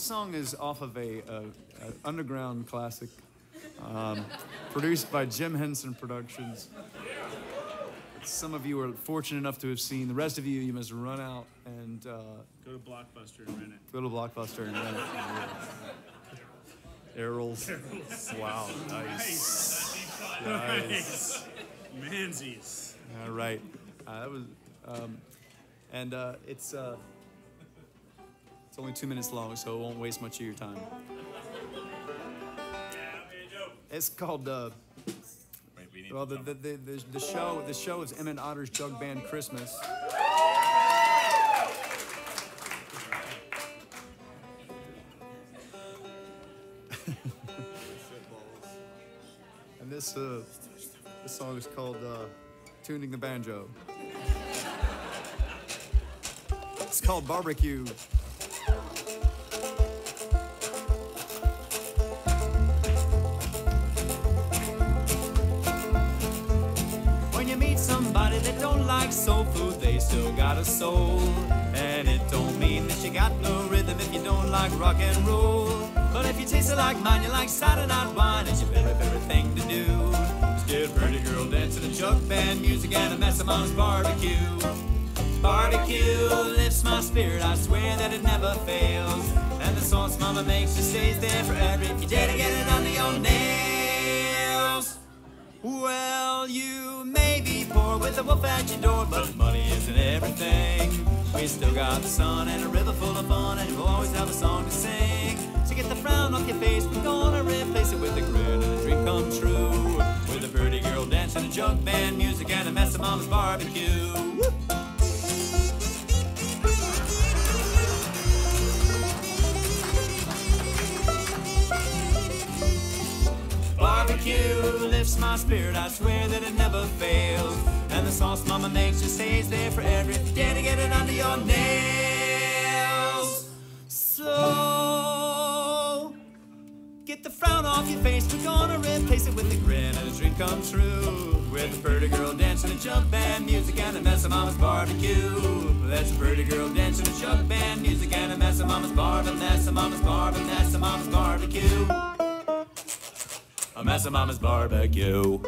This song is off of a, a, a underground classic, um, produced by Jim Henson Productions. Some of you are fortunate enough to have seen. The rest of you, you must run out and uh, Go to Blockbuster and rent it. go to Blockbuster and rent it. Errol's. Wow, nice. Nice. Manzies. All right. Uh, that was, um, and uh, it's uh, it's only two minutes long, so it won't waste much of your time. It's called uh, Wait, we need well, the, the, the, the, the show the show is Emmet Otter's Jug Band Christmas. and this uh, this song is called uh, "Tuning the Banjo." It's called "Barbecue." Meet somebody that don't like soul food, they still got a soul. And it don't mean that you got no rhythm if you don't like rock and roll. But if you taste it like mine, you like Saturday night wine, it's your very favorite thing to do. Just get a pretty girl dancing to jug band music and a mess of mom's barbecue. Barbecue lifts my spirit, I swear that it never fails. And the sauce mama makes you stays there forever if you dare to get it under your nails. A wolf at your door, but money isn't everything. We still got the sun and a river full of fun, and we'll always have a song to sing. So get the frown off your face, we're gonna replace it with a grin and a dream come true. With a pretty girl dancing to jug band music and a mess of mama's barbecue. Barbecue lifts my spirit, I swear that it never fails. Sauce mama makes you stays there forever if you dare to get it under your nails. So, get the frown off your face, we're gonna replace it with a grin and a dream come true. With a pretty girl dancing to jug band music and a mess of mama's barbecue. That's a pretty girl dancing to jug band music and a mess of mama's bar, a mess of mama's bar, a mess of mama's barbecue. A mess of mama's barbecue.